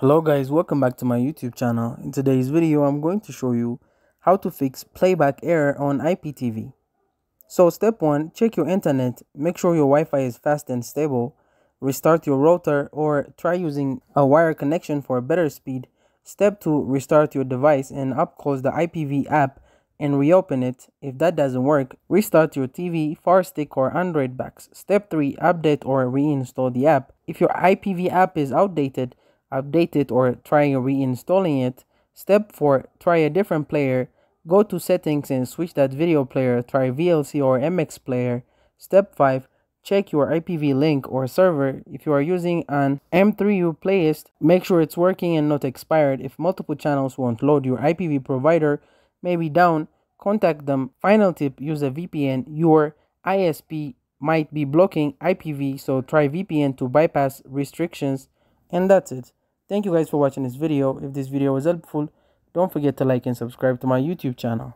Hello guys, welcome back to my YouTube channel. In today's video, I'm going to show you how to fix playback error on IPTV. So step 1, check your internet, make sure your Wi-Fi is fast and stable, restart your router or try using a wire connection for a better speed. Step 2, restart your device and up close the IPTV app and reopen it. If that doesn't work, restart your TV, Fire Stick or Android box. Step 3, update or reinstall the app. If your IPTV app is outdated, update it or try reinstalling it. Step 4, try a different player. Go to settings and switch that video player, try VLC or MX player. Step 5, check your IPTV link or server. If you are using an M3U playlist, make sure it's working and not expired. If multiple channels won't load, your IPTV provider may be down, contact them. Final tip, use a VPN. Your ISP might be blocking IPTV, so try VPN to bypass restrictions. And that's it. Thank you guys for watching this video. If this video was helpful, don't forget to like and subscribe to my YouTube channel.